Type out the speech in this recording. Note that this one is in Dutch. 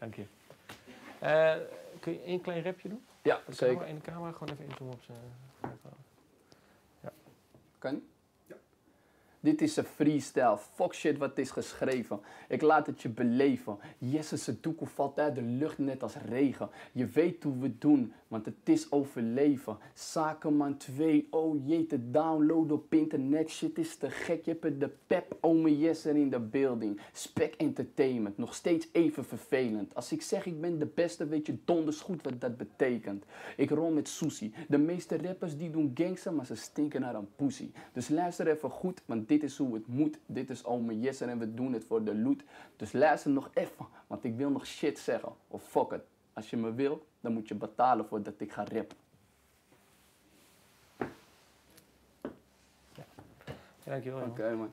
Dank je. Eh, kun je één klein rapje doen? Ja, De zeker. camera, in de camera gewoon even inzoomen op zijn... Kan? Dit is een freestyle. Fuck shit wat is geschreven. Ik laat het je beleven. Jezus, het doekoe valt uit de lucht net als regen. Je weet hoe we doen, want het is overleven. Zakenman 2, oh jee, te downloaden op internet. Shit is te gek, je hebt de pep. Ome Jesse in de building. Spec Entertainment, nog steeds even vervelend. Als ik zeg ik ben de beste, weet je donders goed wat dat betekent. Ik rol met Susie. De meeste rappers die doen gangster, maar ze stinken naar een pussy. Dus luister even goed, want dit is hoe het moet. Dit is ome Jesse en we doen het voor de loot. Dus luister nog even, want ik wil nog shit zeggen. Of fuck it. Als je me wil, dan moet je betalen voordat ik ga rappen. Dankjewel, Oké man.